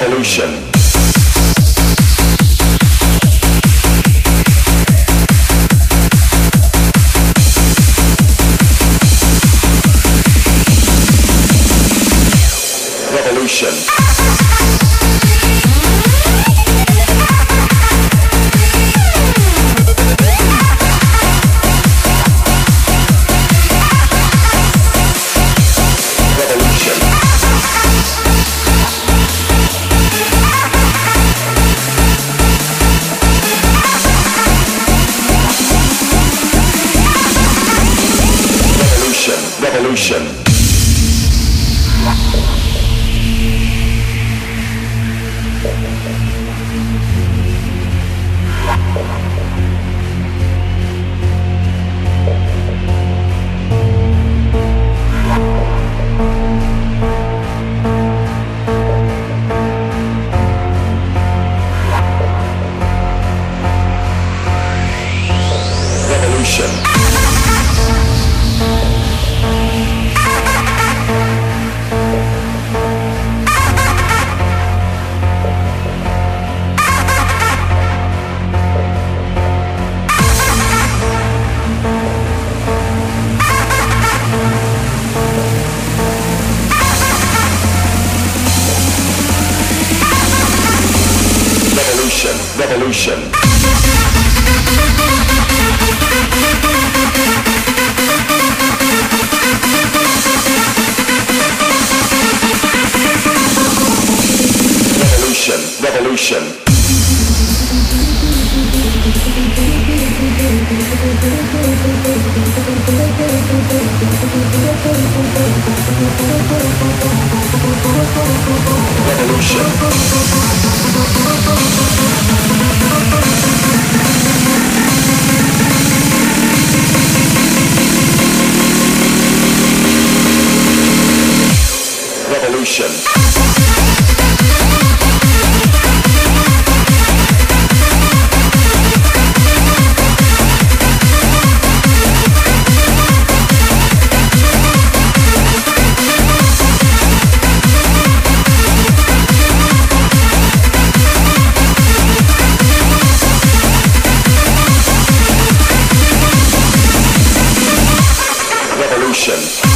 Revolution. Revolution. Revolution. Revolution. Revolution. Revolution. Revolution. Revolution. Revolution. Revolution.